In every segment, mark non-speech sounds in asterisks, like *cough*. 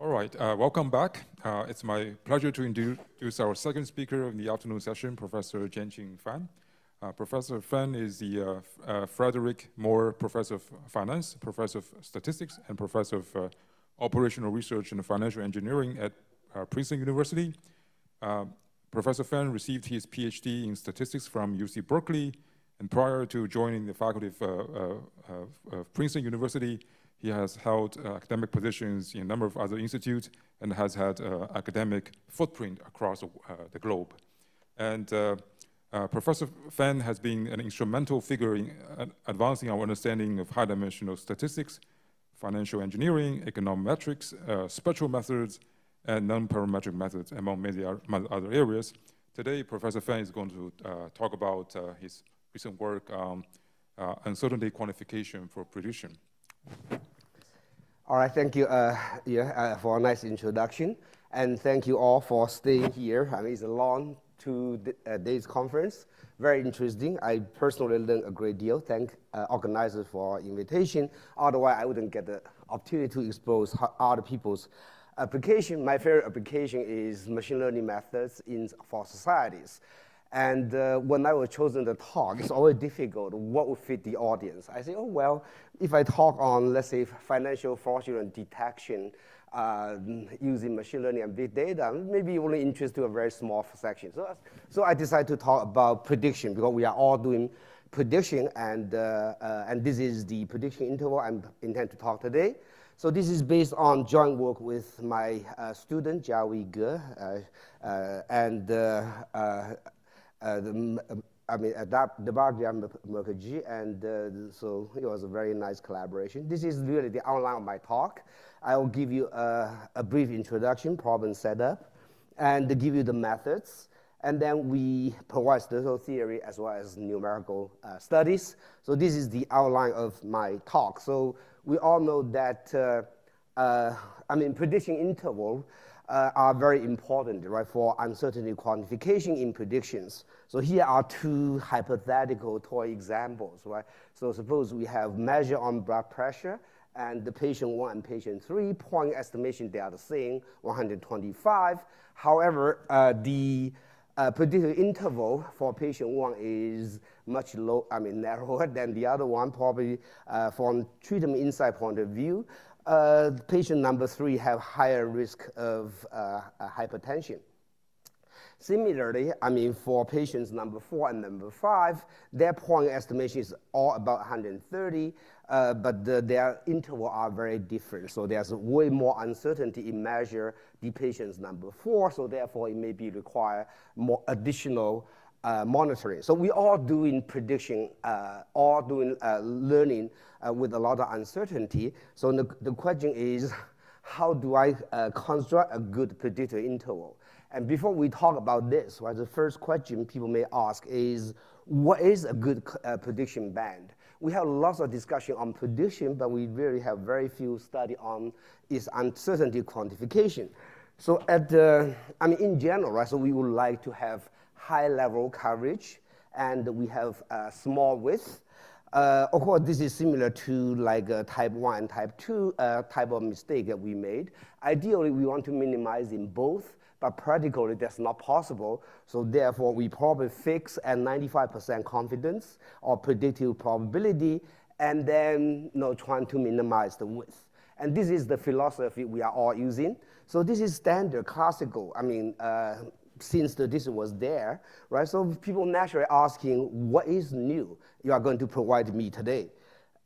All right, uh, welcome back. Uh, it's my pleasure to introduce our second speaker in the afternoon session, Professor Jianqing Fan. Uh, professor Fan is the uh, uh, Frederick Moore Professor of Finance, Professor of Statistics, and Professor of uh, Operational Research and Financial Engineering at Princeton University. Professor Fan received his PhD in statistics from UC Berkeley, and prior to joining the faculty of, of Princeton University, he has held uh, academic positions in a number of other institutes and has had uh, academic footprint across uh, the globe. And uh, uh, Professor Fan has been an instrumental figure in advancing our understanding of high-dimensional statistics, financial engineering, econometrics, spectral methods, and non-parametric methods, among many other areas. Today, Professor Fan is going to talk about his recent work on uncertainty quantification for prediction. All right, thank you uh, yeah, uh, for a nice introduction. And thank you all for staying here. I mean, it's a long two uh, days conference, very interesting. I personally learned a great deal. Thank uh, organizers for invitation. Otherwise, I wouldn't get the opportunity to expose other people's application. My favorite application is machine learning methods in, for societies. And uh, when I was chosen to talk, it's always difficult. What would fit the audience? I say, oh, well, if I talk on, let's say, financial fraudulent detection uh, using machine learning and big data, maybe it only interest to a very small section. So, so I decided to talk about prediction because we are all doing prediction, and, uh, uh and this is the prediction interval I intend to talk today. So this is based on joint work with my uh, student, Jiawei Ge, uh, and the, uh, I mean, Debarghya Mukherjee, and uh, so it was a very nice collaboration. This is really the outline of my talk. I will give you a, a brief introduction, problem setup, and give you the methods, and then we provide statistical theory as well as numerical uh, studies. So this is the outline of my talk. So we all know that, uh, uh, I mean, prediction interval uh, are very important, right, for uncertainty quantification in predictions. So here are two hypothetical toy examples, right? So suppose we have measure on blood pressure, and the patient one and patient three, point estimation, they are the same, 125. However, uh, the uh, predicted interval for patient one is much low, I mean, *laughs* narrower than the other one, probably uh, from treatment insight point of view uh, patient number three have higher risk of uh, hypertension. Similarly, I mean, for patients number four and number five, their point estimation is all about 130, uh, but the, their interval are very different. So there's way more uncertainty in measure the patient's number four, so therefore it may be require more additional uh, monitoring. So we all doing prediction, uh, all doing uh, learning uh, with a lot of uncertainty. So the, the question is, how do I uh, construct a good predictor interval? And before we talk about this, right, the first question people may ask is, what is a good uh, prediction band? We have lots of discussion on prediction, but we really have very few study on its uncertainty quantification. So at I mean, in general, right, so we would like to have high level coverage, and we have a small width. Uh, of course, this is similar to like uh, type 1 type 2 uh, type of mistake that we made. Ideally, we want to minimize in both, but practically that's not possible. So therefore, we probably fix at 95% confidence or predictive probability, and then you know, trying to minimize the width. And this is the philosophy we are all using. So this is standard, classical, I mean, uh, since the edition was there, right? So people naturally asking, what is new you are going to provide me today?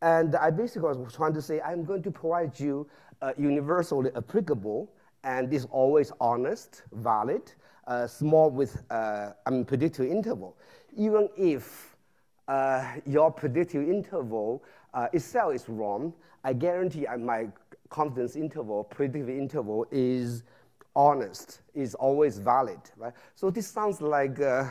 And I basically was trying to say, I'm going to provide you uh, universally applicable and is always honest, valid, uh, small with uh, I mean, predictive interval. Even if uh, your predictive interval uh, itself is wrong, I guarantee my confidence interval, predictive interval is honest, is always valid, right? So this sounds like, uh,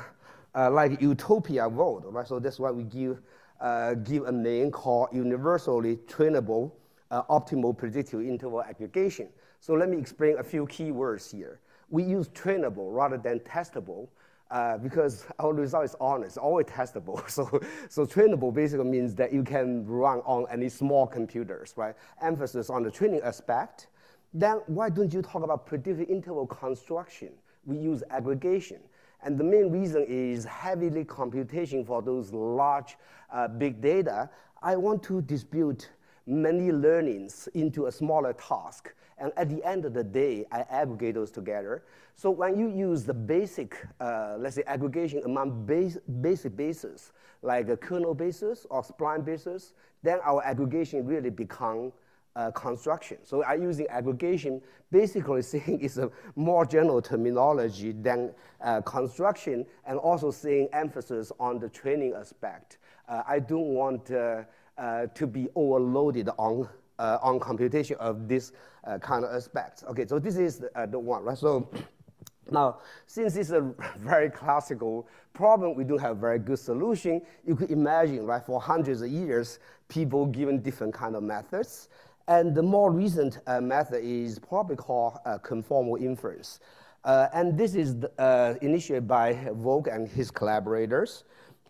uh, like utopia world, right? So that's why we give, uh, give a name called universally trainable uh, optimal predictive interval aggregation. So let me explain a few key words here. We use trainable rather than testable uh, because our result is honest, always testable. *laughs* So, so trainable basically means that you can run on any small computers, right? Emphasis on the training aspect then why don't you talk about predictive interval construction? We use aggregation. And the main reason is heavily computation for those large uh, big data. I want to dispute many learnings into a smaller task. And at the end of the day, I aggregate those together. So when you use the basic, uh, let's say, aggregation among base, basic bases, like a kernel basis or spline basis, then our aggregation really become uh, construction. So I'm using aggregation, basically *laughs* saying it's a more general terminology than uh, construction, and also saying emphasis on the training aspect. Uh, I don't want uh, uh, to be overloaded on, uh, on computation of this kind of aspects. Okay, so this is the, the one, right? So *clears throat* now, since it's a *laughs* very classical problem, we don't have very good solution. You could imagine, right, for hundreds of years, people given different kind of methods. And the more recent uh, method is probably called uh, conformal inference. Uh, and this is uh, initiated by Vovk and his collaborators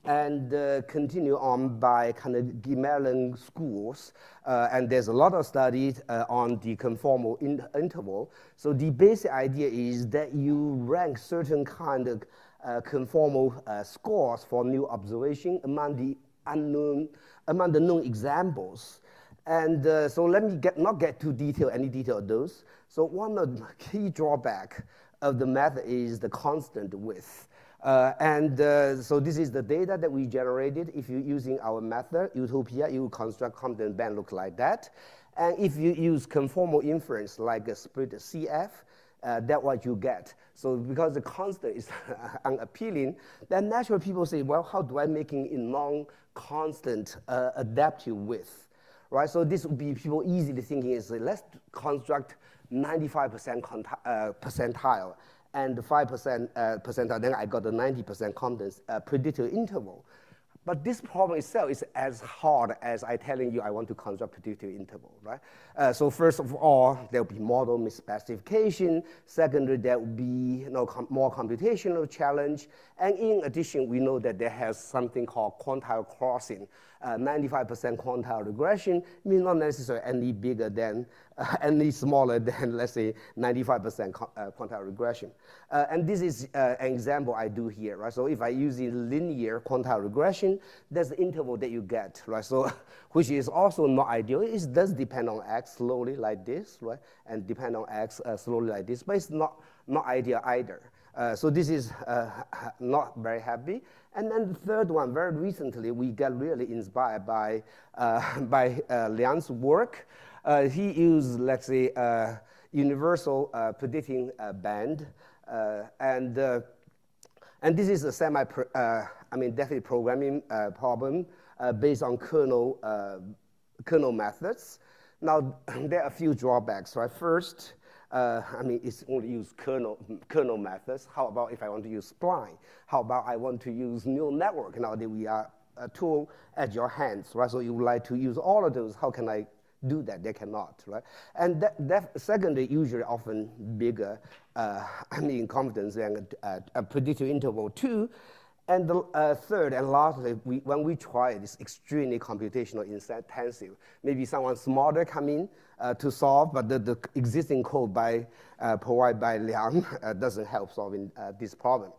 and uh, continue on by Carnegie Mellon schools. Uh, and there's a lot of studies on the conformal in interval. So the basic idea is that you rank certain kind of conformal scores for new observation among the unknown, among the known examples. And uh, so let me get, not get too detailed, any detail of those. So one of the *laughs* key drawback of the method is the constant width. Uh, and uh, so this is the data that we generated. If you're using our method, Utopia, you construct confidence band look like that. And if you use conformal inference like a split CF, uh, that's what you get. So because the constant is *laughs* unappealing, then naturally people say, well, how do I make it in non-constant uh, adaptive width? Right? So this would be people easily thinking is let's construct 95% uh, percentile and 5% uh, percentile, then I got the 90% confidence uh, predictive interval. But this problem itself is as hard as I telling you I want to construct predictive interval, right? Uh, so first of all, there will be model misspecification. Secondly, there will be you know, com more computational challenge. And in addition, we know that there has something called quantile crossing, 95% uh, quantile regression means not necessarily any bigger than, uh, any smaller *laughs* than, let's say, 95% uh, quantile regression. And this is an example I do here, right? So if I use linear quantile regression, that's the interval that you get, right? So, *laughs* which is also not ideal. It does depend on x slowly like this, right? And depend on x slowly like this, but it's not, not ideal either. Uh, so this is uh, *laughs* not very happy. And then the third one, very recently, we got really inspired by, uh, *laughs* by uh, Liang's work. Uh, he used, let's say, universal predicting band. and, and this is a semi, I mean, definitely programming problem based on kernel, kernel methods. Now, *clears throat* there are a few drawbacks, right? First, uh, *laughs* I mean, it's only use kernel, kernel methods. How about if I want to use spline? How about I want to use neural network? Now that we are a tool at your hands, right? So you would like to use all of those. How can I do that? They cannot, right? And that, that secondly, usually often bigger, uh, *laughs* I mean, confidence than a, a predictive interval two. And the uh, third and lastly, we, when we try it, it's extremely computational intensive. Maybe someone smarter come in uh, to solve, but the, the existing code by, uh, provided by Liang *laughs* uh, doesn't help solving uh, this problem.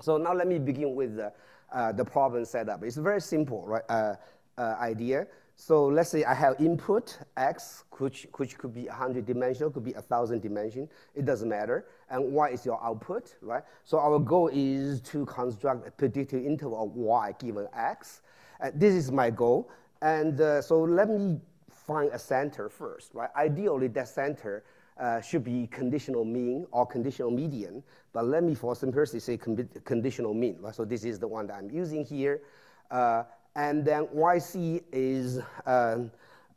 So now let me begin with the, uh, problem setup. It's a very simple right, idea. So let's say I have input x, which, which could be 100 dimensional, could be 1,000 dimension. It doesn't matter. And y is your output, right? So our goal is to construct a predictive interval of y given x. Uh, this is my goal. And uh, so let me find a center first, right? Ideally, that center uh, should be conditional mean or conditional median. But let me, for simplicity, say conditional mean. Right? So this is the one that I'm using here. Uh, and then YC is, uh,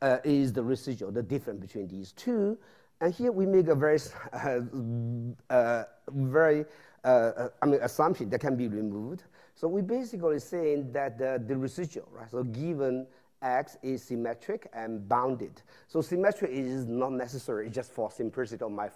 uh, is the residual, the difference between these two. And here we make a very, *laughs* uh, uh very uh, I mean, assumption that can be removed. So we basically saying that the, residual, right? So given X is symmetric and bounded. So symmetric is not necessary just for simplicity of my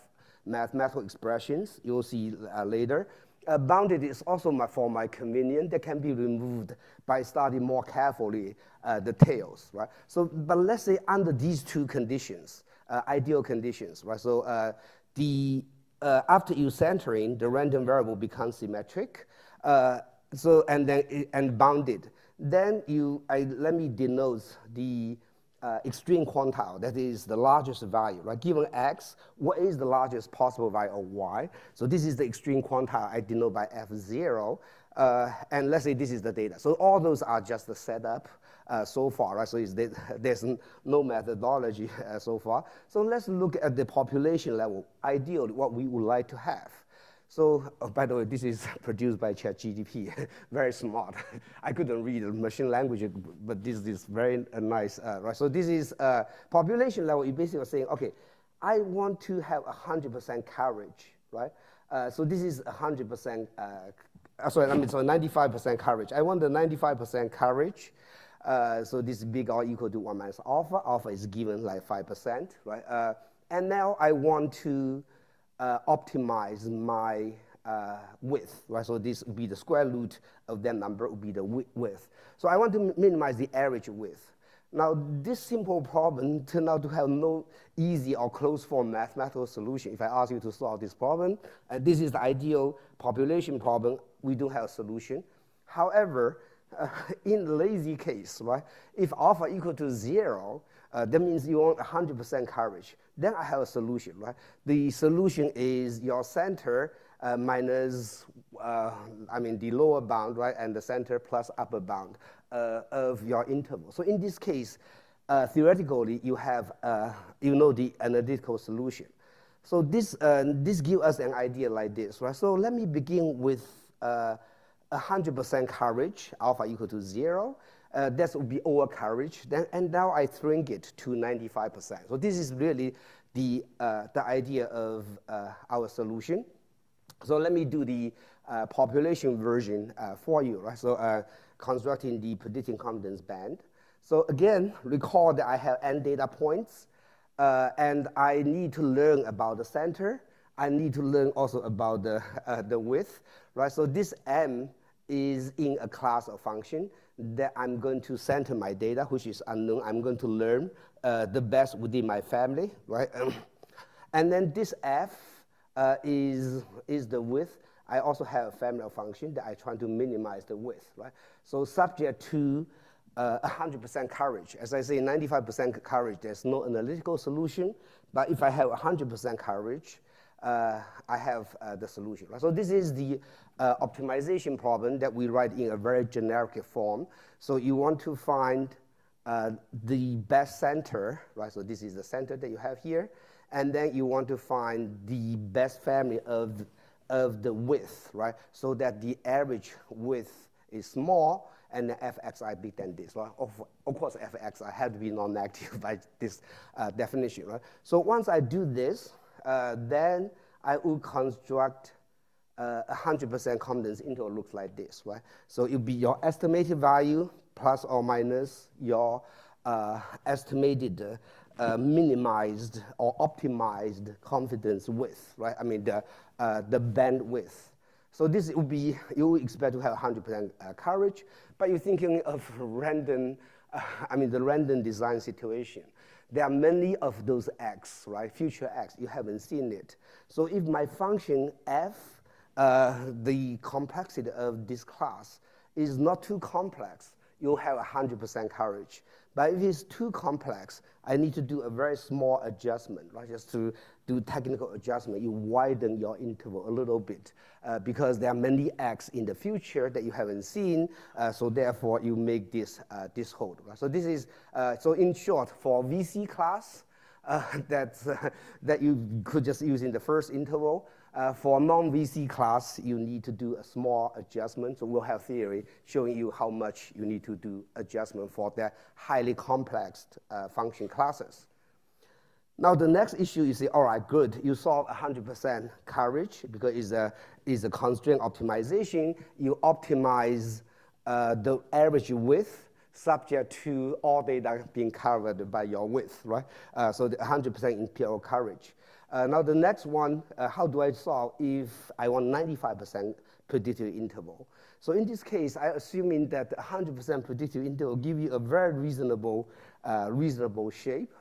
mathematical expressions. You'll see uh, later. Uh, bounded is also my, for my convenience that can be removed by studying more carefully uh, the tails, right? So, but let's say under these two conditions, uh, ideal conditions, right? So uh, the, uh, after you centering, the random variable becomes symmetric, uh, so, and then, and bounded. Then you, I, let me denote the uh, extreme quantile, that is the largest value, right? Given x, what is the largest possible value of y? So this is the extreme quantile I denote by f0, uh, and let's say this is the data. So all those are just the setup uh, so far, right? So *laughs* there's no methodology *laughs* uh, so far. So let's look at the population level, ideally what we would like to have. So, oh, by the way, this is *laughs* produced by ChatGPT, *laughs* very smart. *laughs* I couldn't read the machine language, but this is very uh, nice, uh, right? So this is uh, population level. You basically are saying, okay, I want to have 100% coverage, right? Uh, so this is 100%, uh, uh, sorry, I mean, so 95% coverage. I want the 95% coverage. so this is big or equal to 1 minus alpha. Alpha is given like 5%, right? and now I want to uh, optimize my uh, width, right? So this would be the square root of that number would be the width. So I want to minimize the average width. Now, this simple problem turned out to have no easy or closed form mathematical solution. If I ask you to solve this problem, uh, this is the ideal population problem, we don't have a solution. However, uh, *laughs* in the lazy case, right, if alpha equal to zero, uh, that means you want 100% coverage. Then I have a solution, right? The solution is your center uh, minus, uh, I mean, the lower bound, right, and the center plus upper bound uh, of your interval. So in this case, uh, theoretically, you have, uh, you know, the analytical solution. So this, this gives us an idea like this, right? So let me begin with 100% coverage, alpha equal to zero uh, that would be over coverage. Then, and now I shrink it to 95%. So this is really the, uh, the idea of uh, our solution. So let me do the uh, population version uh, for you, right? So uh, constructing the predicting confidence band. So again, recall that I have n data points, and I need to learn about the center. I need to learn also about the, *laughs* the width, right? So this m is in a class of function that I'm going to center my data, which is unknown. I'm going to learn uh, the best within my family, right? *clears throat* and then this f uh, is, is the width. I also have a family function that I try to minimize the width, right? So subject to 100% uh, coverage. As I say, 95% coverage, there's no analytical solution. But if I have 100% coverage, I have uh, the solution. So this is the uh, optimization problem that we write in a very generic form. So you want to find uh, the best center, right? So this is the center that you have here. And then you want to find the best family of, of the width, right? So that the average width is small and the fxi big than this. Right? Of, of course, fxi have to be non-negative *laughs* by this uh, definition. Right? So once I do this, uh, then I will construct uh, 100% confidence interval looks like this, right? So it'll be your estimated value plus or minus your uh, estimated uh, minimized or optimized confidence width, right? I mean, the, uh, the bandwidth. So this will be, you expect to have 100% uh, coverage, but you're thinking of random, uh, I mean, the random design situation. There are many of those x, right? Future x, you haven't seen it. So if my function f, uh, the complexity of this class is not too complex, you'll have 100% coverage. But if it's too complex, I need to do a very small adjustment, right? Just to do technical adjustment, you widen your interval a little bit uh, because there are many x in the future that you haven't seen. Uh, so therefore, you make this uh, this hold. Right? So this is uh, so in short for VC class uh, *laughs* that that you could just use in the first interval. Uh, for non-VC class, you need to do a small adjustment. So we'll have theory showing you how much you need to do adjustment for the highly complex uh, function classes. Now the next issue is, all right, good, you solve 100% coverage because it's a, it's a constraint optimization. You optimize uh, the average width subject to all data being covered by your width, right? Uh, so the 100% empirical coverage. Uh, now the next one, uh, how do I solve if I want 95% predictive interval? So in this case, I assuming that 100% predictive interval give you a very reasonable, uh, reasonable shape.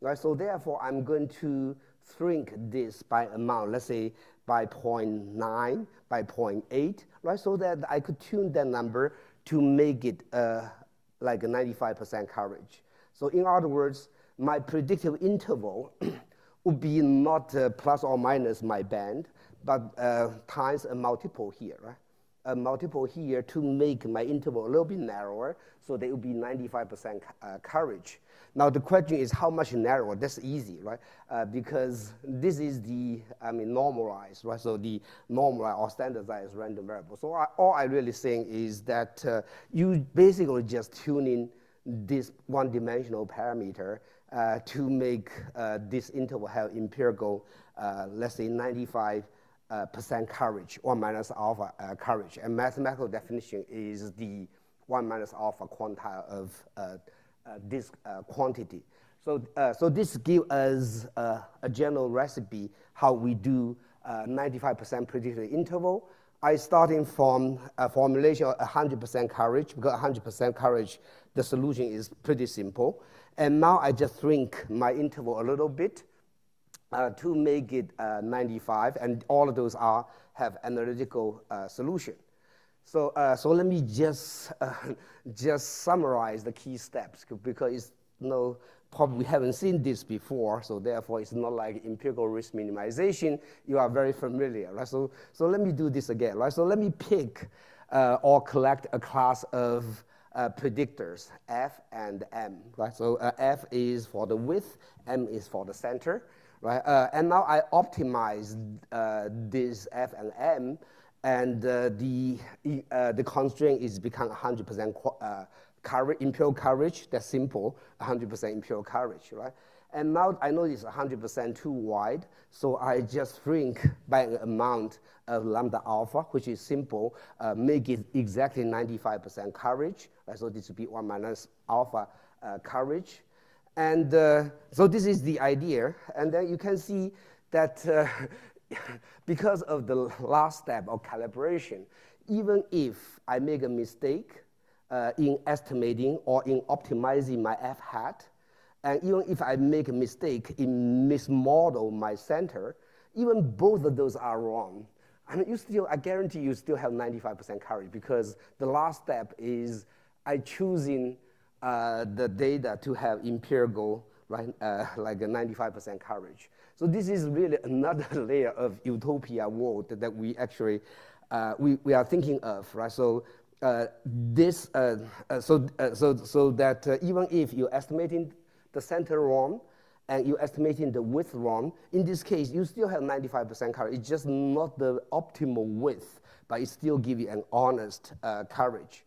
Right? So therefore, I'm going to shrink this by amount, let's say by 0.9, by 0.8, right? So that I could tune that number to make it uh, like a 95% coverage. So in other words, my predictive interval *clears throat* would be not uh, plus or minus my band, but uh, times a multiple here, right? A multiple here to make my interval a little bit narrower, so they will be 95% uh, coverage. Now the question is how much narrower? That's easy, right? Uh, because this is the, I mean, normalized, right? So the normalized or standardized random variable. So I, all I really saying is that uh, you basically just tune in this one-dimensional parameter uh, to make uh, this interval have empirical, uh, let's say 95 uh, percent coverage, 1 minus alpha uh, coverage. And mathematical definition is the 1 minus alpha quantile of uh, this quantity. So, so this gives us a general recipe how we do 95% predicted interval. I starting from a formulation of 100% coverage, because 100% coverage, the solution is pretty simple. And now I just shrink my interval a little bit uh, to make it uh, 95, and all of those are have analytical uh, solution. So, uh, so let me just, uh, *laughs* just summarize the key steps, because it's, know, probably we haven't seen this before, so therefore it's not like empirical risk minimization. You are very familiar, right? So, so let me do this again, right? So let me pick uh, or collect a class of uh, predictors, F and M, right? So uh, F is for the width, M is for the center, right? Uh, and now I optimize uh, this F and M, and uh, the, uh, the constraint is become 100% coverage, empirical coverage. That's simple, 100% empirical coverage, right? And now I know it's 100% too wide, so I just shrink by an amount of lambda alpha, which is simple, uh, make it exactly 95% coverage. Right? So this would be 1 minus alpha uh, coverage. And uh, so this is the idea. And then you can see that uh, *laughs* because of the last step of calibration, even if I make a mistake uh, in estimating or in optimizing my f hat, and even if I make a mistake in mismodel my center, even both of those are wrong. I mean, you still, I guarantee you still have 95% coverage because the last step is I choosing uh, the data to have empirical, right, uh, *laughs* like a 95% coverage. So this is really *laughs* another *laughs* layer of utopia world that we actually, uh, we, we are thinking of, right? So uh, this, uh, uh, so, so, so that even if you're estimating the center wrong, and you're estimating the width wrong, in this case, you still have 95% coverage. It's just not the optimal width, but it still gives you an honest coverage.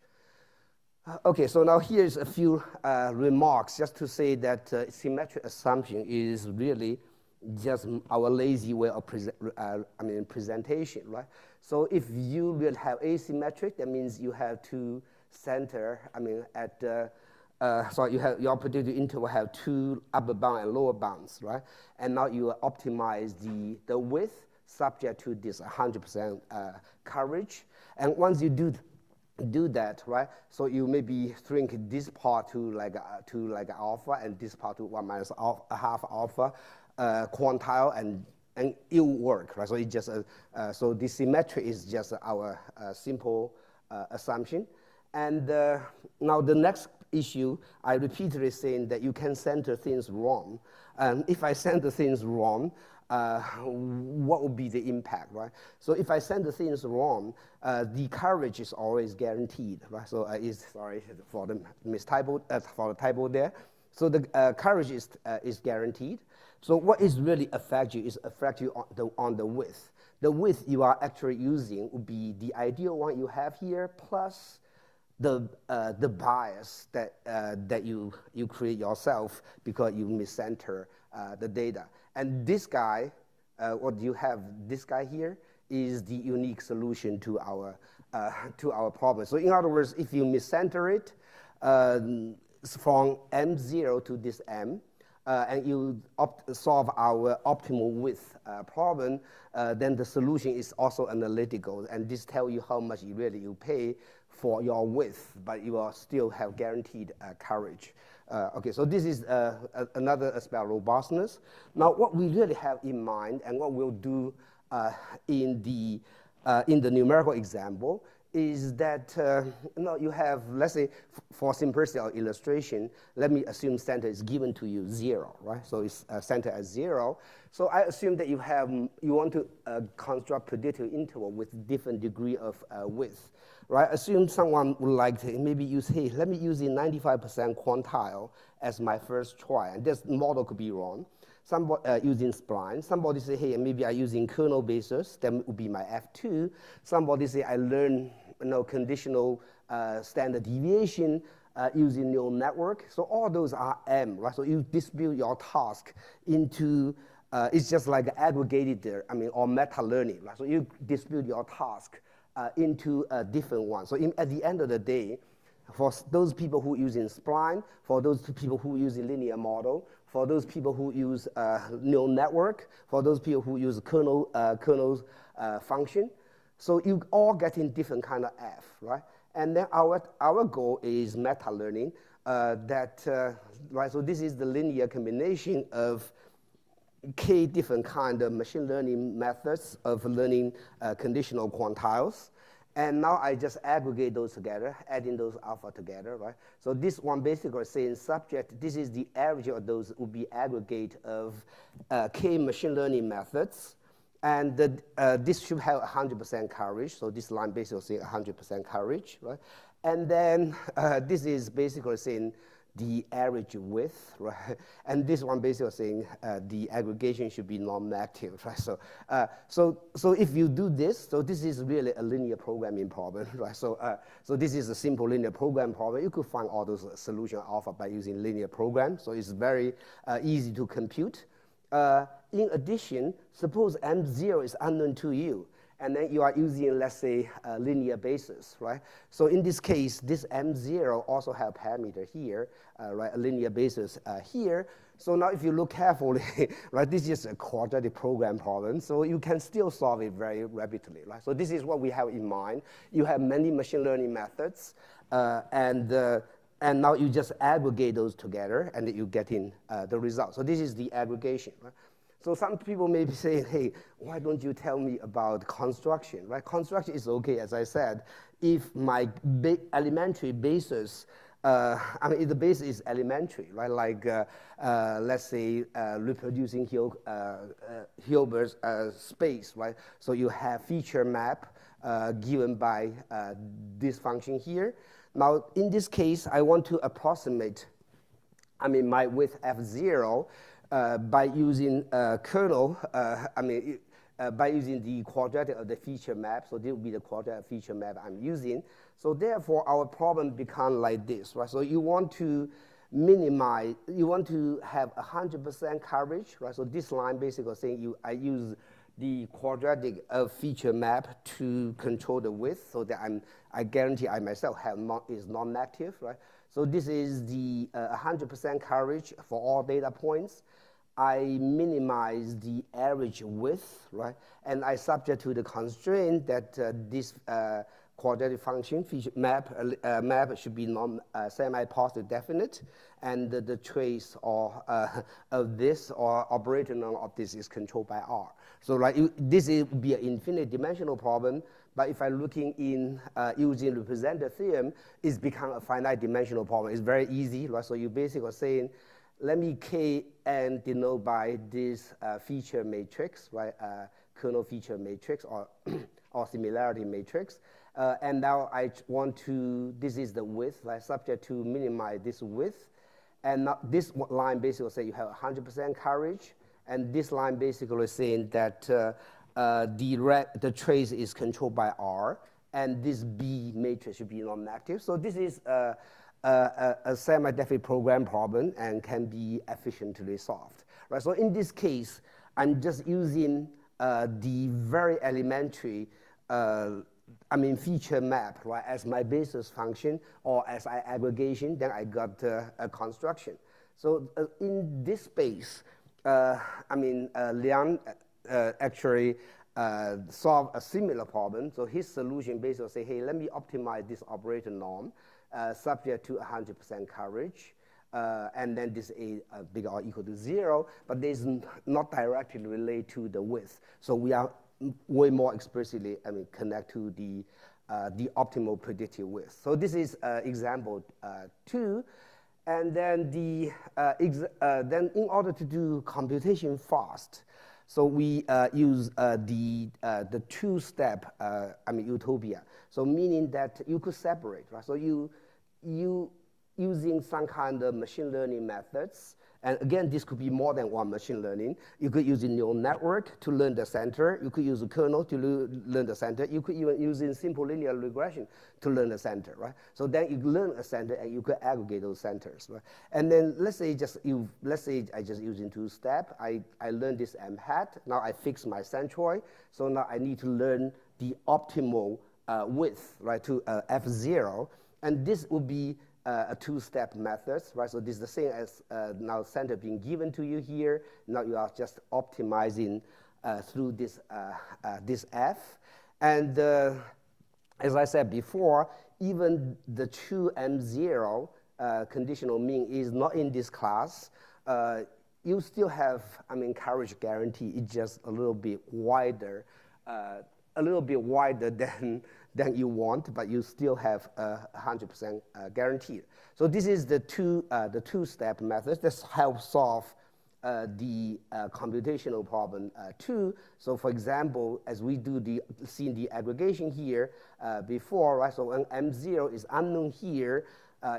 Uh, okay, so now here's a few uh, remarks just to say that uh, symmetric assumption is really just our lazy way of uh, I mean, presentation, right? So if you will have asymmetric, that means you have two center, I mean, at uh, uh, so you have your predicted interval have two upper bound and lower bounds, right? And now you optimize the, the width subject to this 100% uh, coverage. And once you do do that, right? So you maybe shrink this part to like uh, to like alpha and this part to one minus alpha, half alpha uh, quantile, and and it will work, right? So it just uh, uh so the symmetry is just our uh, simple uh, assumption. And now the next issue, I repeatedly saying that you can center things wrong. And if I center things wrong, uh, what would be the impact, right? So if I send the things wrong, uh, the coverage is always guaranteed, right? So uh, is sorry for the mistypo uh, for the typo there. So the uh, coverage is uh, is guaranteed. So what is really affect you is affect you on the on the width. The width you are actually using would be the ideal one you have here plus the, uh, the bias that, uh, that you, you create yourself because you miscenter uh, the data. And this guy, uh, what you have, this guy here, is the unique solution to our, uh, *laughs* to our problem. So in other words, if you miscenter it um, from M0 to this M, uh, and you solve our optimal width uh, problem, uh, then the solution is also analytical, and this tells you how much you really you pay for your width, but you will still have guaranteed uh, coverage. Uh, okay, so this is uh, another aspect of robustness. Now, what we really have in mind and what we'll do uh, in, the, uh, in the numerical example is that uh, you, you have, let's say, for simplicity of illustration, let me assume center is given to you zero, right? So it's uh, center at zero. So I assume that you have, you want to construct predictive interval with different degree of width, right? Assume someone would like to maybe use, hey, let me use the 95% quantile as my first try, and this model could be wrong. Somebody uh, using spline. Somebody say, hey, maybe I'm using kernel basis. That would be my F2. Somebody say, I learn you know, conditional uh, standard deviation uh, using neural network. So all those are M, right? So you distribute your task into, uh, it's just like aggregated there, I mean, or meta learning, right? So you distribute your task uh, into a different one. So in, at the end of the day, for those people who using spline, for those people who using linear model, for those people who use uh, neural network, for those people who use kernel, uh, kernel uh, function, so you all getting different kind of F, right? And then our, our goal is meta learning uh, that, uh, right, so this is the linear combination of k different kind of machine learning methods of learning uh, conditional quantiles. And now I just aggregate those together, adding those alpha together, right? So this one basically saying subject, this is the average of those would be aggregate of uh, k machine learning methods and the, uh, this should have 100% coverage. So this line basically saying 100% coverage, right? And then *laughs* uh, this is basically saying the average width, *laughs* right? And this one basically saying uh, the aggregation should be non-negative, *laughs* right? So, uh, so, so if you do this, so this is really a linear programming problem, *laughs* right? So, uh, so this is a simple linear program problem. You could find all those solution alpha by using linear program. So it's very uh, easy to compute. Uh, in addition, suppose M0 is unknown to you, and then you are using, let's say, a linear basis, right? So in this case, this M0 also have parameter here, uh, right, a linear basis uh, here. So now if you look carefully, *laughs* right, this is a quadratic program problem, so you can still solve it very rapidly, right? So this is what we have in mind. You have many machine learning methods, uh, and uh, and now you just aggregate those together, and you get in uh, the result. So this is the aggregation. Right? So some people may be saying, hey, why don't you tell me about construction, right? Construction is okay, as I said, if my ba elementary basis, uh, I mean, if the basis is elementary, right? Like, uh, uh, let's say, uh, reproducing Hil uh, uh, Hilbert's space, right? So you have feature map given by this function here. Now, in this case, I want to approximate, I mean, my width f0 uh, by using uh, kernel, uh, I mean, uh, by using the quadratic of the feature map. So this will be the quadratic feature map I'm using. So therefore, our problem becomes like this, right? So you want to minimize, you want to have 100% coverage, right? So this line basically saying you, I use the quadratic of feature map to control the width so that I'm, I guarantee I myself have not, is non-negative, right? So this is the 100% uh, coverage for all data points. I minimize the average width, right? And I subject to the constraint that uh, this uh, quadratic function map, uh, uh map should be non, uh, semi-positive definite, and the, the trace or, uh, *laughs* of this or operator of this is controlled by R. So like, this would be an infinite dimensional problem, but if I'm looking in uh, using representer theorem, it's become a finite dimensional problem. It's very easy, right? So you basically are saying, let me K and denote by this uh, feature matrix, right? Uh, kernel feature matrix or, *clears throat* or similarity matrix. Uh, and now I want to, this is the width, right? Subject to minimize this width. And this line basically say you have 100% coverage. And this line basically saying that uh, uh, the, the trace is controlled by R, and this B matrix should be non-negative. So this is a, a, semi-definite program problem and can be efficiently solved. Right? So in this case, I'm just using uh, the very elementary uh, I mean, feature map, right, as my basis function or as I aggregation, then I got uh, a construction. So uh, in this space, uh, I mean, uh, Liang uh, actually uh, solved a similar problem. So his solution basically say, hey, let me optimize this operator norm subject to 100% coverage. uh, and then this a uh, bigger or equal to zero, but this is not directly related to the width. So we are way more explicitly, I mean, connect to the, uh, the optimal predictive width. So this is uh, example uh, two. And then, the, uh, then in order to do computation fast, so we use the, the two-step, I mean, utopia. So meaning that you could separate, right? So you, you using some kind of machine learning methods. And again, this could be more than one machine learning. You could use a neural network to learn the center. You could use a kernel to learn the center. You could even use in simple linear regression to learn the center, right? So then you learn a center and you could aggregate those centers, right? And then let's say just you, let's say I just using two step. I, I learned this m hat. Now I fix my centroid. So now I need to learn the optimal uh, width, right, to uh, f0. And this would be uh, a two-step method, right? So this is the same as uh, now center being given to you here. Now you are just optimizing uh, through this, uh, uh, this F. And uh, as I said before, even the true M0 conditional mean is not in this class. you still have, I mean, coverage guarantee. It's just a little bit wider, a little bit wider *laughs* than than you want, but you still have a 100% uh, guaranteed. So this is the two, uh, the two-step method that help solve uh, the uh, computational problem uh, too. So for example, as we do the, seen the aggregation here uh, before, right? So when M0 is unknown here,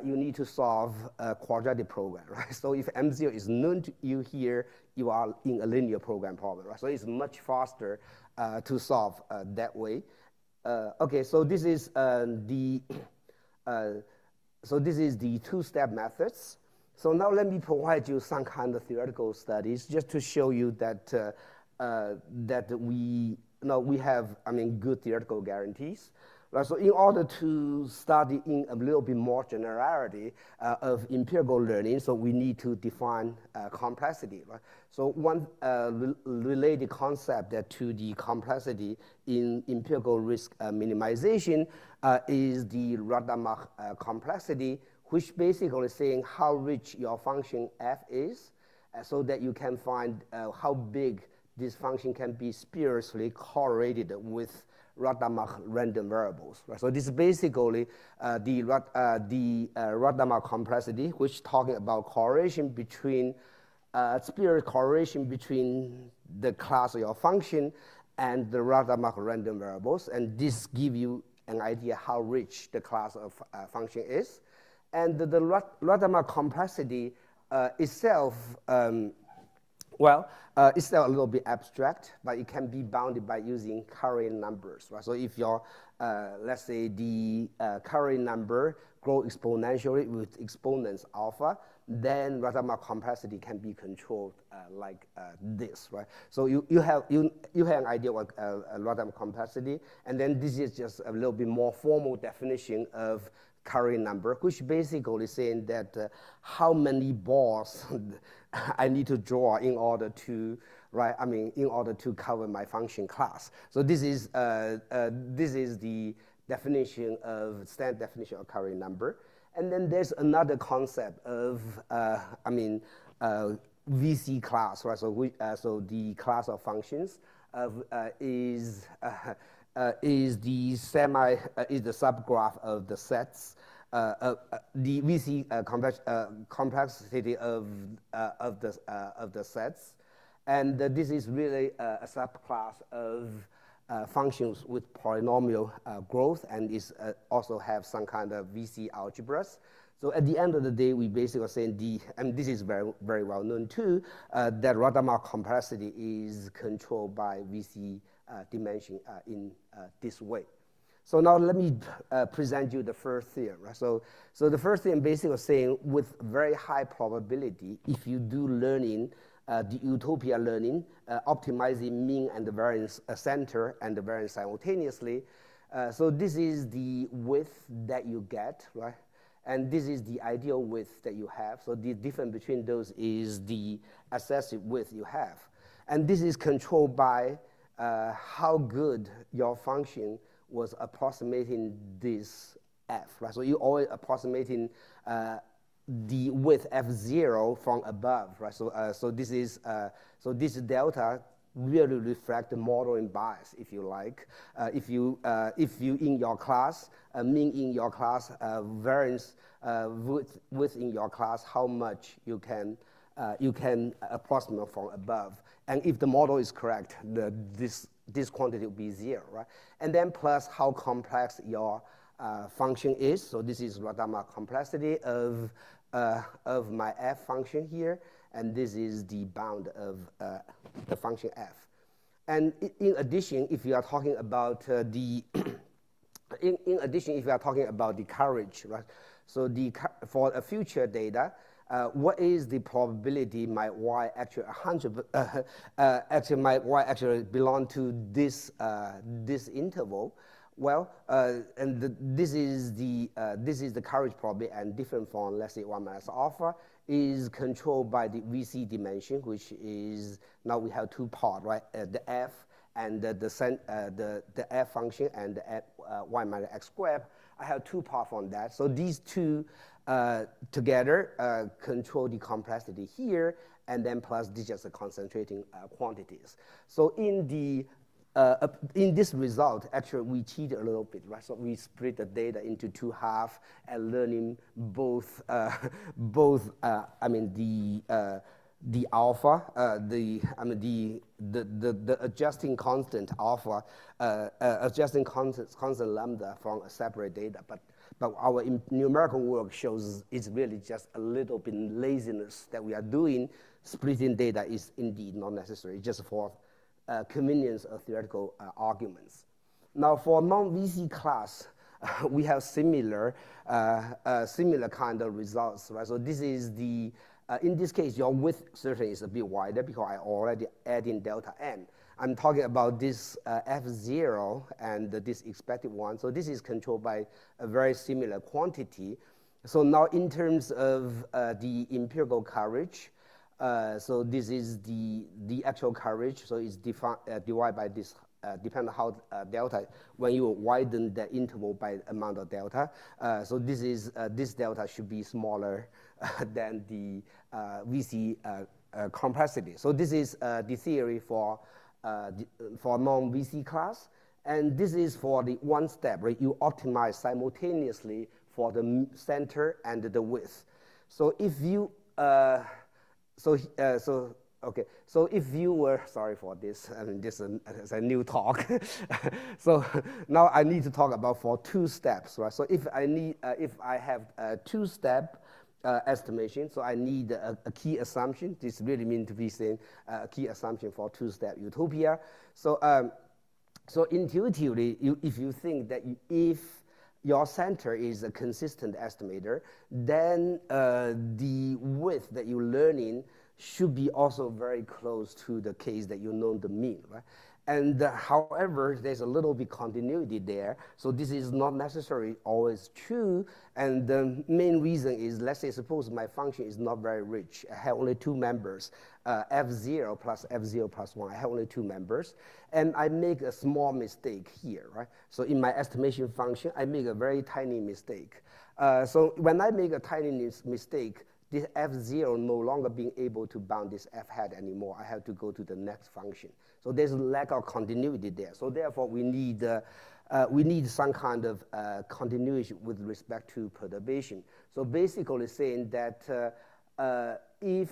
you need to solve a quadratic program, *laughs* right? So if M0 is known to you here, you are in a linear program problem, right? So it's much faster to solve that way. Uh, okay, so this is uh, the *coughs* uh, so this is the two-step methods. So now let me provide you some kind of theoretical studies just to show you that uh, that we know, we have I mean good theoretical guarantees. Right, so in order to study in a little bit more generality uh, of empirical learning, so we need to define uh, complexity. Right? So one uh, re related concept to the complexity in empirical risk uh, minimization uh, is the Rademacher uh, complexity, which basically saying how rich your function f is, so that you can find how big this function can be spuriously correlated with Rademacher random variables. Right? So this is basically uh, the, uh, the uh, Rademacher complexity, which talking about correlation between uh, spurious correlation between the class of your function and the Rademacher random variables, and this give you an idea how rich the class of uh, function is. And the, the Rademacher complexity uh, itself um, well, uh, it's still a little bit abstract, but it can be bounded by using covering numbers. Right? So if your, uh, let's say the uh, covering number grow exponentially with exponents alpha, then Rademacher complexity can be controlled uh, like uh, this, right? So you, you, have, you, you have an idea what uh, Rademacher complexity, and then this is just a little bit more formal definition of covering number, which basically is saying that uh, how many balls *laughs* I need to draw in order to, right, I mean, in order to cover my function class. So this is, uh, uh, this is the definition of, standard definition of covering number. And then there's another concept of, uh, I mean, uh, VC class, right? So, we, uh, so the class of functions of, is, is the semi, is the subgraph of the sets uh, uh, uh, the VC complex, complexity of, of, the, of the sets. And this is really a subclass of functions with polynomial growth and is also have some kind of VC algebras. So at the end of the day, we basically saying the, and this is very, very well known too, uh, that Rademacher complexity is controlled by VC uh, dimension uh, in this way. So now let me uh, present you the first theorem. Right? So, so the first theorem basically saying with very high probability, if you do learning, uh, the utopia learning, uh, optimizing mean and the variance uh, center and the variance simultaneously. Uh, so this is the width that you get, right? And this is the ideal width that you have. So the difference between those is the excessive width you have. And this is controlled by uh, how good your function was approximating this f, right? So you're always approximating uh, the width f0 from above, right? So, uh, so this is uh, so this delta really reflect the modeling bias, if you like. Uh, if you uh, if you in your class uh, mean in your class uh, variance width, width in your class, how much you can you can approximate from above, and if the model is correct, the, this this quantity will be zero, right? And then plus how complex your uh, function is. So this is Rademacher complexity of, uh, of my f function here, and this is the bound of uh, the function f. And in addition, if you are talking about uh, the, *clears throat* in, in addition, if you are talking about the coverage, right? So the, for a future data, uh, what is the probability my y actually 100 uh, uh, actually my y actually belong to this uh, this interval well, uh, and the, this is the this is the coverage probability and different from let's say one minus alpha is controlled by the VC dimension, which is now we have two part, right? The f and the the, the the f function and the f, y minus x squared. I have two part from that. So these two uh, together control the complexity here, and then plus just concentrating quantities. So in the uh, in this result, actually, we cheated a little bit, right? So we split the data into two halves and learning both, uh, *laughs* both. Uh, I mean the uh, the alpha, uh, the I mean the the the, the adjusting constant alpha, uh, adjusting constant constant lambda from a separate data, but. But our numerical work shows it's really just a little bit laziness that we are doing. Splitting data is indeed not necessary, just for uh, convenience of theoretical uh, arguments. Now, for non-VC class, uh, *laughs* we have similar, uh, uh, similar kind of results, right? So this is the, uh, in this case, your width certainly is a bit wider because I already add in delta n. I'm talking about this f0 and this expected one. So this is controlled by a very similar quantity. So now in terms of the empirical coverage, uh, so this is the, the actual coverage. So it's uh, divided by this, uh, depend on how uh, delta, when you widen the interval by amount of delta. Uh, so this is, uh, this delta should be smaller *laughs* than the uh, VC uh, uh, complexity. So this is the theory for, for non-VC class. And this is for the one step, right? You optimize simultaneously for the center and the width. So if you, so, uh, so okay. So if you were *laughs* sorry for this, *laughs* I mean this is a, new talk. so now I need to talk about for two steps, right? So if I need, uh, if I have a two-step uh, estimation, so I need a, a, key assumption. This really means to be saying uh, a key assumption for two-step utopia. So, um, so intuitively, you, if you think that you, if your center is a consistent estimator, then uh, the width that you're learning should be also very close to the case that you know the mean, right? And uh, however, there's a little bit continuity there. So this is not necessarily always true. And the main reason is, let's say, suppose my function is not very rich. I have only two members, uh, f0 plus f0 plus 1. I have only two members. And I make a small mistake here, right? So in my estimation function, I make a very tiny mistake. Uh, so when I make a tiny mistake, this f0 no longer being able to bound this f hat anymore. I have to go to the next function. So there's a lack of continuity there. So therefore, we need, uh, uh, we need some kind of uh, continuity with respect to perturbation. So basically saying that uh, uh, if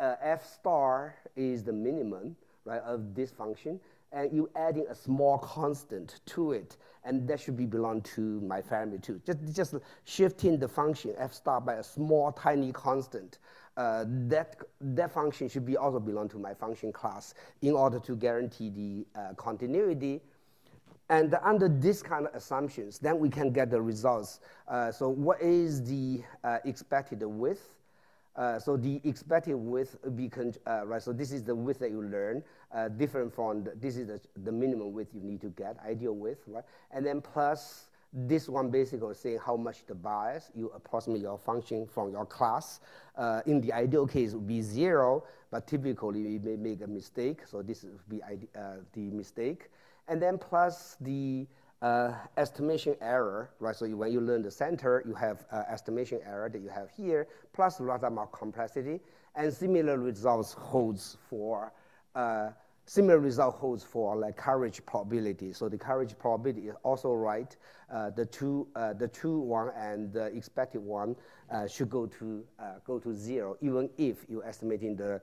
uh, f star is the minimum right, of this function, and you adding a small constant to it, and that should be belong to my family too. Just, just shifting the function f star by a small tiny constant. Uh, that, that function should be also belong to my function class in order to guarantee the uh, continuity. And under this kind of assumptions, then we can get the results. Uh, so what is the uh, expected width? Uh, so the expected width be uh, right. So this is the width that you learn, uh, different from the, this is the, the minimum width you need to get, ideal width, right? And then plus this one basically saying how much the bias you approximate your function from your class. Uh, in the ideal case, would be zero, but typically we may make a mistake. So this would be uh, the mistake. And then plus the uh, estimation error, right? So you, when you learn the center, you have uh, estimation error that you have here, plus of more complexity, and similar results holds for uh, similar result holds for like coverage probability. So the coverage probability is also right. Uh, the two, uh, the true one and the expected one uh, should go to go to zero, even if you're estimating the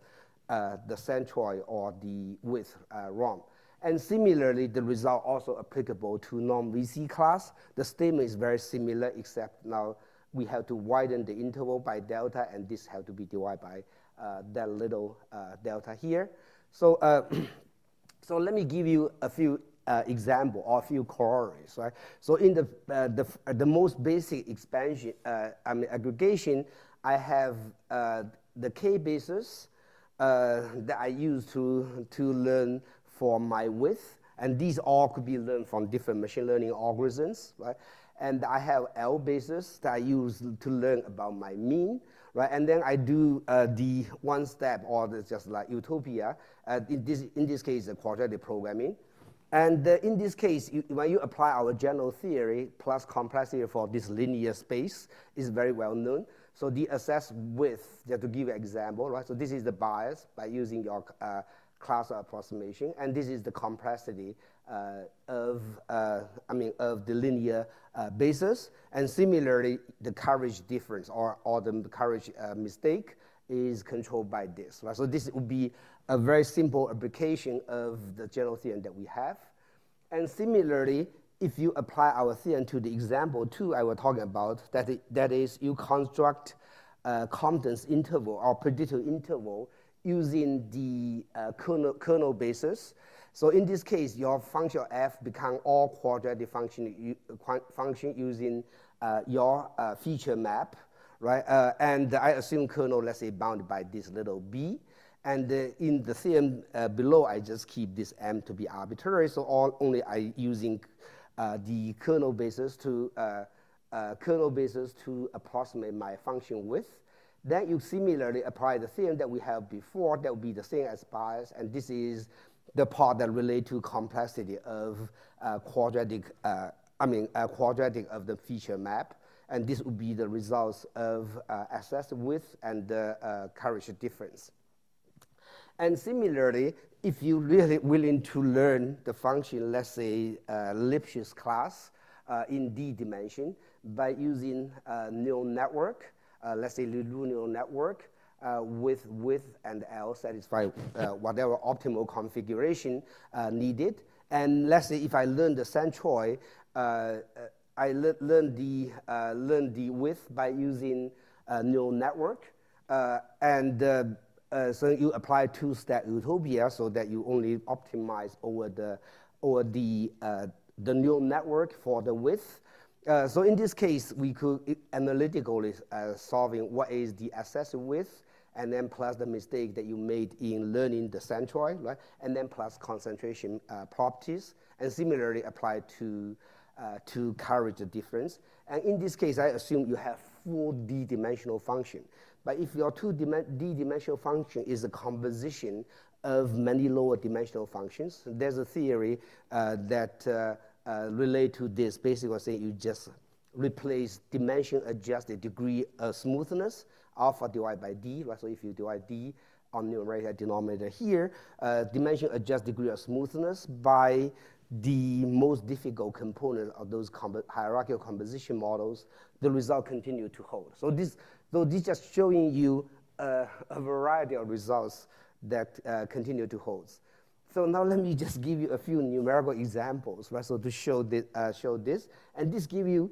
the centroid or the width wrong. And similarly, the result also applicable to non-VC class. The statement is very similar, except now we have to widen the interval by delta, and this have to be divided by uh, that little uh, delta here. So, uh, *clears throat* so let me give you a few uh, example or a few corollaries, right? So in the, uh, the, the most basic expansion, uh, I mean aggregation, I have the K basis that I use to, to learn for my width, and these all could be learned from different machine learning algorithms, right? And I have L basis that I use to learn about my mean, right? And then I do uh, the one step, or the, just like utopia. Uh, in this in this case, the quadratic programming. And uh, in this case, you, when you apply our general theory plus complexity for this linear space, is very well known. So the assessed width, just to give an example, right? So this is the bias by using your uh, class approximation, and this is the complexity uh, of, uh, I mean, of the linear uh, basis. And similarly, the coverage difference or, or the coverage uh, mistake is controlled by this. Right? So this would be a very simple application of the general theorem that we have. And similarly, if you apply our theorem to the example two I was talking about, that, that is you construct a confidence interval or predictive interval using the uh, kernel, kernel basis. So in this case, your function f become all quadratic function, function using uh, your uh, feature map, right? Uh, and I assume kernel, let's say, bounded by this little b. And uh, in the theorem uh, below, I just keep this m to be arbitrary. So all only I using the kernel basis to kernel basis to approximate my function width. Then you similarly apply the theorem that we have before, that will be the same as bias, and this is the part that relate to complexity of uh, quadratic, uh, I mean, uh, quadratic of the feature map. And this would be the results of uh, assessed width and the uh, coverage difference. And similarly, if you're really willing to learn the function, let's say uh, Lipschitz class uh, in D dimension by using a neural network, let's say, neural network uh, with width and L satisfy uh, whatever optimal configuration needed. And let's say if I learn the centroid, I le learn the learn the width by using neural network, and uh, so you apply two-step utopia so that you only optimize over the over the uh, the neural network for the width, uh, so in this case, we could analytically uh, solving what is the assessed width, and then plus the mistake that you made in learning the centroid, right? And then plus concentration uh, properties, and similarly apply to uh, to the difference. And in this case, I assume you have full d-dimensional function. But if your two d-dimensional function is a composition of many lower dimensional functions, there's a theory uh, that uh, relate to this. Basically, saying you just replace dimension adjusted degree of smoothness, alpha divided by d, right? So if you divide d on the numerator denominator here, uh, dimension adjusted degree of smoothness by the most difficult component of those hierarchical composition models, the result continue to hold. So this, so this just showing you uh, a variety of results that uh, continue to hold. So now let me just give you a few numerical examples, right? So to show this, uh, show this, and this give you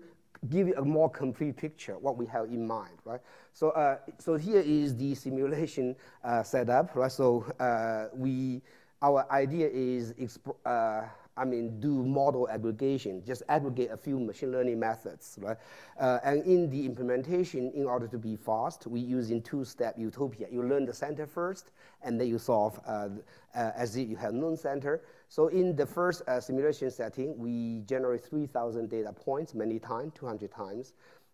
give you a more complete picture what we have in mind, right? So uh, so here is the simulation uh, setup, right? So uh, we our idea is uh, I mean, do model aggregation, just aggregate a few machine learning methods, right? Uh, and in the implementation, in order to be fast, we use in two-step utopia. You learn the center first, and then you solve uh, uh, as if you have known center. So in the first uh, simulation setting, we generate 3,000 data points many times, 200 times.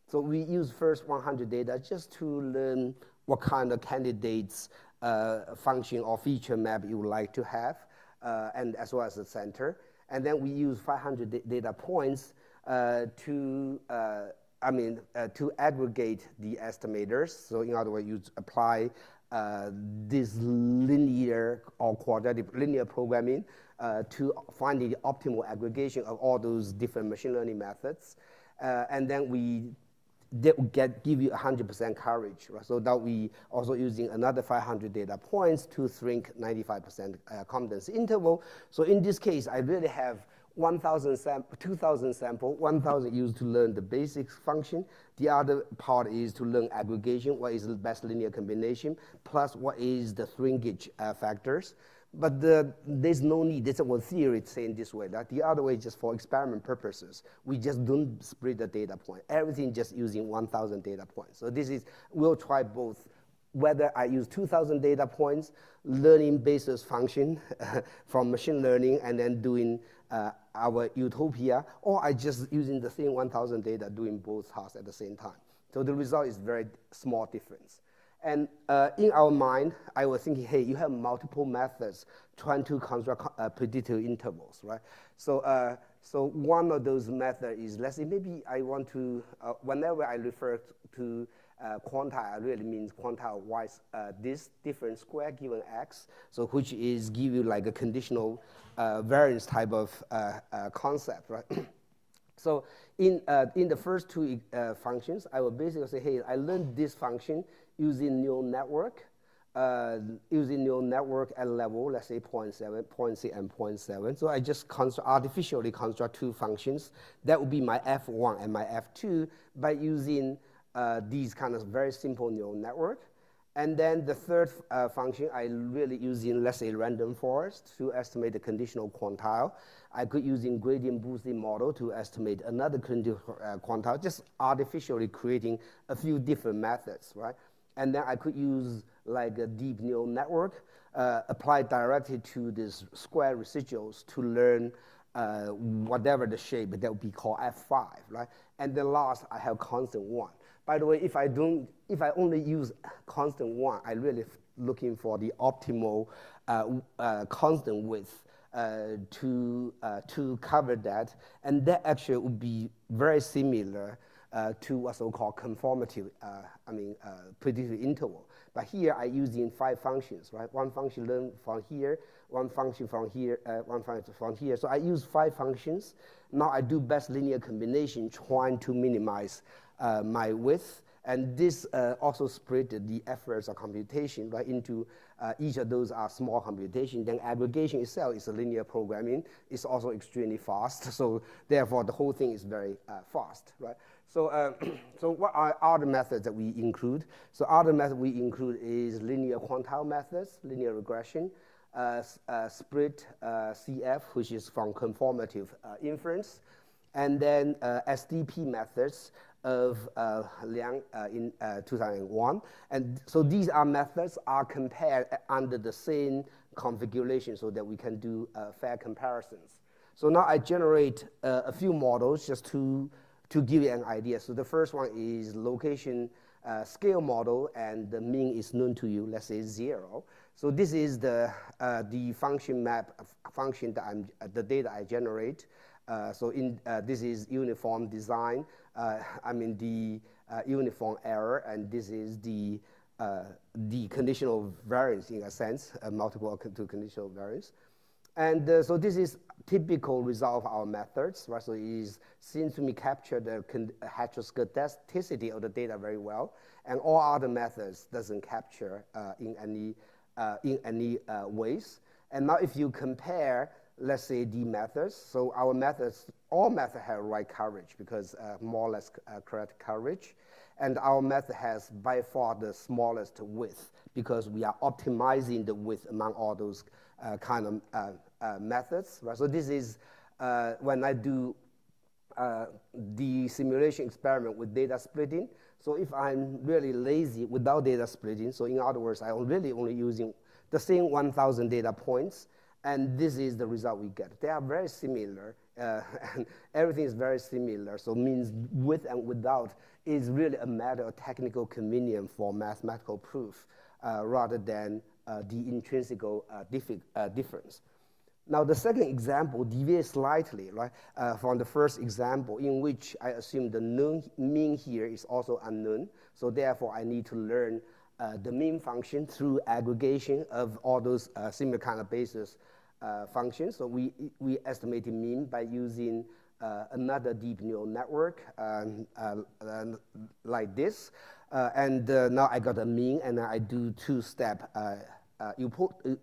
So we use first 100 data just to learn what kind of candidates uh, function or feature map you would like to have. uh, and as well as the center. And then we use 500 data points uh, to, uh, I mean, uh, to aggregate the estimators. So in other words, you apply this linear or quadratic linear programming to find the optimal aggregation of all those different machine learning methods. and then we that will get, give you 100% coverage. Right? So that we also using another 500 data points to shrink 95% uh, confidence interval. So in this case, I really have 1,000 sample, 2,000 sample, 1,000 used to learn the basic function. The other part is to learn aggregation, what is the best linear combination, plus what is the shrinkage uh, factors. But the, there's no need, there's a theory saying this way, that the other way is just for experiment purposes. We just don't split the data point. Everything just using 1,000 data points. So this is, we'll try both. Whether I use 2,000 data points, learning basis function *laughs* from machine learning, and then doing uh, our utopia, or I just using the same 1,000 data doing both tasks at the same time. So the result is very small difference. And uh, in our mind, I was thinking, hey, you have multiple methods trying to construct uh, predictive intervals, right? So, uh, so one of those methods is, let's say maybe I want to, uh, whenever I refer to uh, quantile, I really means quantile wise uh, this different square given x, so which is give you like a conditional variance type of concept, right? *clears throat* so in, in the first two functions, I will basically say, hey, I learned this function using neural network, uh, using neural network at level, let's say 0 0.7, 0.6, and 0.7. So I just artificially construct two functions. That would be my F1 and my F2 by using uh, these kind of very simple neural network. And then the third uh, function, I really using, let's say, random forest to estimate the conditional quantile. I could using gradient boosting model to estimate another conditional uh, quantile, just artificially creating a few different methods, right? And then I could use like a deep neural network uh, applied directly to these square residuals to learn uh, whatever the shape that would be called F5, right? And then last, I have constant one. By the way, if I don't, if I only use constant one, I really looking for the optimal uh, uh constant width uh, to uh, to cover that, and that actually would be very similar uh, to what's so-called conformity, uh, I mean, uh, predictive interval. But here I using five functions, right? One function learn from here, one function from here, uh, one function from here. So I use five functions. Now I do best linear combination trying to minimize uh, my width. And this uh, also split the efforts of computation right into each of those are small computation. Then aggregation itself is a linear programming. It's also extremely fast. *laughs* So therefore, the whole thing is very fast, right? So, uh, *clears throat* so what are other methods that we include? So other methods we include is linear quantile methods, linear regression, uh, uh, split uh, CF, which is from conformative uh, inference, and then uh, SDP methods of Liang in 2001. And so these are methods are compared under the same configuration so that we can do fair comparisons. So now I generate a few models just to to give you an idea. So the first one is location uh, scale model, and the mean is known to you, let's say zero. So this is the, uh, the function map function that I'm, uh, the data I generate. Uh, so in, uh, this is uniform design. Uh, I mean the uniform error, and this is the, the conditional variance in a sense, multiple to conditional variance. And so this is typical result of our methods, right? So it seems to me capture the heteroscedasticity of the data very well, and all other methods doesn't capture uh, in any, uh, in any uh, ways. And now if you compare, let's say the methods, so our methods, all methods have right coverage because uh, more or less uh, correct coverage. And our method has by far the smallest width because we are optimizing the width among all those uh, kind of methods. Right? So this is when I do the simulation experiment with data splitting. So if I'm really lazy without data splitting, so in other words, I'm really only using the same 1,000 data points, and this is the result we get. They are very similar, uh, *laughs* and everything is very similar. So means with and without is really a matter of technical convenience for mathematical proof uh, rather than uh, the intrinsic uh, uh, difference. Now, the second example deviates slightly right, uh, from the first example, in which I assume the known mean here is also unknown. So therefore, I need to learn uh, the mean function through aggregation of all those uh, similar kind of basis uh, functions. So we, we estimated mean by using uh, another deep neural network um, uh, like this. and now I got a mean, and I do two-step uh,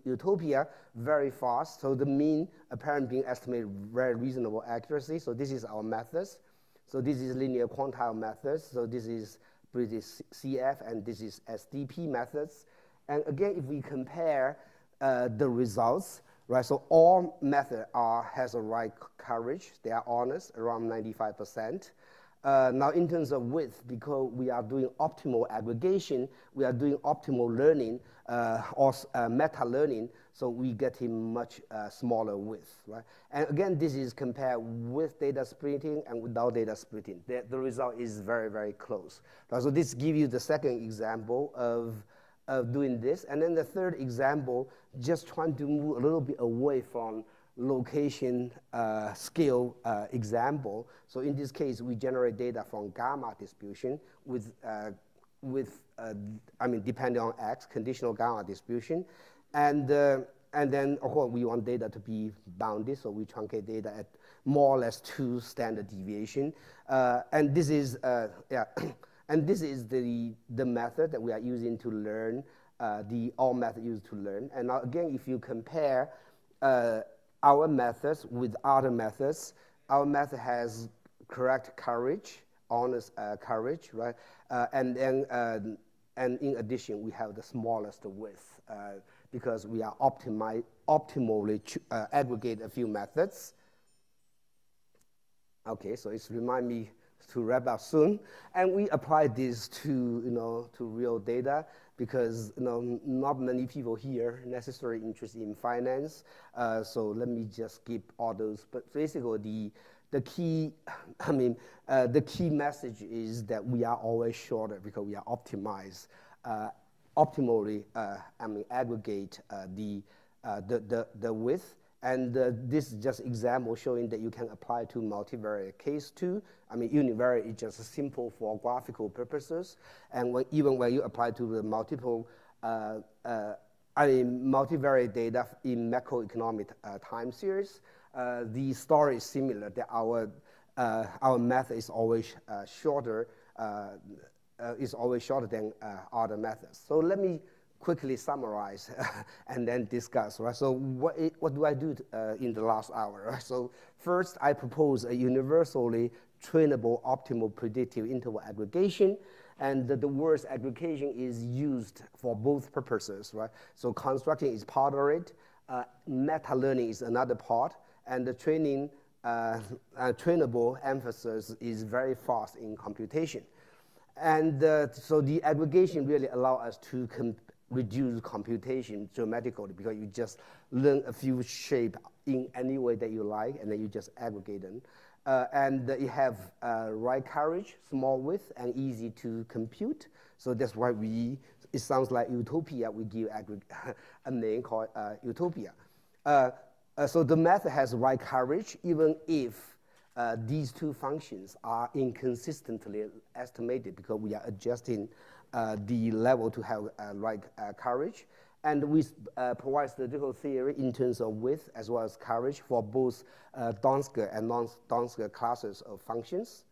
utopia very fast. So the mean apparently being estimated very reasonable accuracy. So this is our methods. So this is linear quantile methods. So this is British CF and this is SDP methods. And again, if we compare uh, the results, right? So all method are has a right coverage. They are honest, around 95%. Uh, now, in terms of width, because we are doing optimal aggregation, we are doing optimal learning uh, or uh, meta learning, so we get a much uh, smaller width, right? And again, this is compared with data splitting and without data splitting. The, the result is very, very close. So this gives you the second example of, of doing this. And then the third example, just trying to move a little bit away from location uh, scale uh, example. So in this case, we generate data from gamma distribution with, uh, with uh, I mean, depending on x, conditional gamma distribution. And, uh, and then, of course, we want data to be bounded, so we truncate data at more or less two standard deviation. Uh, and this is, yeah, *clears throat* and this is the, the method that we are using to learn, the all method used to learn. And now, again, if you compare our methods with other methods. Our method has correct coverage, honest uh, coverage, right? Uh, and then, uh, and in addition, we have the smallest width uh, because we are optimi optimally uh, aggregate a few methods. Okay, so it's remind me to wrap up soon. And we apply this to, you know, to real data because you know, not many people here necessarily interested in finance. Uh, so let me just skip all those. But basically, the, the key, I mean, uh, the key message is that we are always shorter because we are optimized, uh, optimally, uh, I mean, aggregate uh, the, uh, the, the, the width and uh, this is just example showing that you can apply to multivariate case too. I mean, univariate is just simple for graphical purposes. And when, even when you apply to the multiple, I mean, multivariate data in macroeconomic time series, the story is similar that our, uh, our method is always shorter, is always shorter than other methods. So let me quickly summarize *laughs* and then discuss, right? So what, what do I do uh, in the last hour, right? So first, I propose a universally trainable optimal predictive interval aggregation, and the, the word aggregation is used for both purposes, right? So constructing is part of it, uh, meta-learning is another part, and the training, uh, uh, trainable emphasis is very fast in computation. And uh, so the aggregation really allow us to reduce computation dramatically because you just learn a few shape in any way that you like, and then you just aggregate them. Uh, and you have uh, right coverage, small width, and easy to compute. So that's why we, it sounds like utopia, we give *laughs* a name called uh, utopia. Uh, uh, so the method has right coverage, even if uh, these two functions are inconsistently estimated because we are adjusting uh, the level to have uh, right uh, coverage. And we provide statistical theory in terms of width as well as coverage for both Donsker and non-Donsker classes of functions.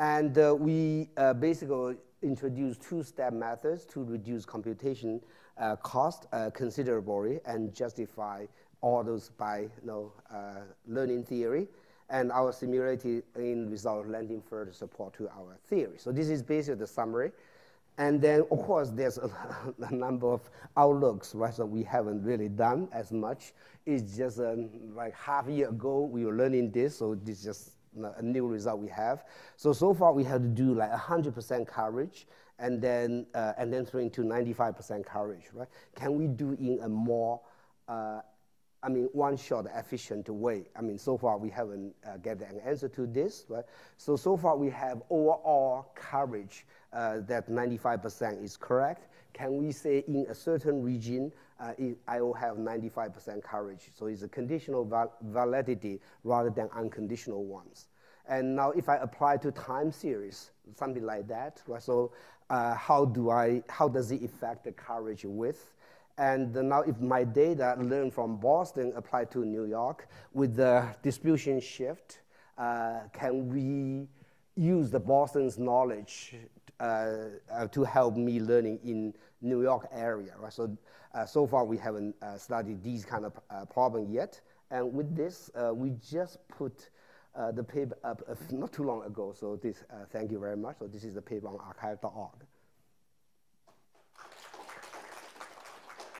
And we basically introduce two-step methods to reduce computation uh, cost uh, considerably and justify all those by you know, uh, learning theory. And our simulated in result lending further support to our theory. So this is basically the summary. And then, of course, there's a, *laughs* a, number of outlooks, right? So we haven't really done as much. It's just um, like half a year ago, we were learning this, so this is just a new result we have. So, so far we have to do like 100% coverage and then, uh, and then throwing to 95% coverage, right? Can we do in a more, uh, I mean, one-shot efficient way? I mean, so far we haven't uh, get an answer to this, right? So, so far we have overall coverage uh, that 95% is correct? Can we say in a certain region uh, it, I will have 95% coverage. So it's a conditional val validity rather than unconditional ones. And now if I apply to time series, something like that, right? so uh, how, do I, how does it affect the coverage width? And now if my data learned from Boston apply to New York with the distribution shift, uh, can we use the Boston's knowledge uh, uh, to help me learning in New York area, right? So, uh, so far we haven't uh, studied these kind of problem yet. And with this, we just put the paper up not too long ago. So this, thank you very much. So this is the paper on arXiv.org.